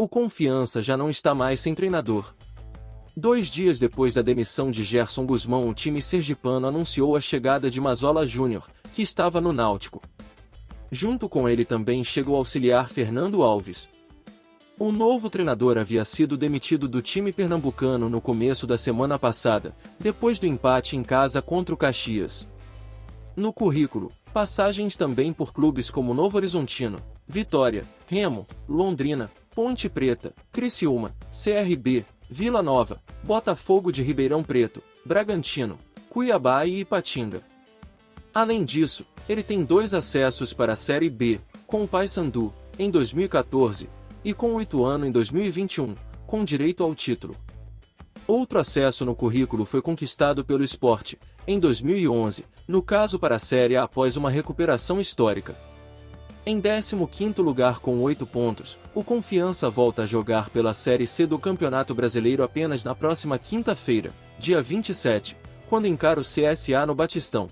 O Confiança já não está mais sem treinador. Dois dias depois da demissão de Gerson Guzmão, o time sergipano anunciou a chegada de Mazola Júnior, que estava no Náutico. Junto com ele também chegou o auxiliar Fernando Alves. O novo treinador havia sido demitido do time pernambucano no começo da semana passada, depois do empate em casa contra o Caxias. No currículo, passagens também por clubes como Novo Horizontino, Vitória, Remo, Londrina, Ponte Preta, Criciúma, CRB, Vila Nova, Botafogo de Ribeirão Preto, Bragantino, Cuiabá e Ipatinga. Além disso, ele tem dois acessos para a Série B, com o Paysandu, em 2014, e com o Ituano em 2021, com direito ao título. Outro acesso no currículo foi conquistado pelo esporte, em 2011, no caso para a Série A após uma recuperação histórica. Em 15º lugar com 8 pontos, o Confiança volta a jogar pela Série C do Campeonato Brasileiro apenas na próxima quinta-feira, dia 27, quando encara o CSA no Batistão.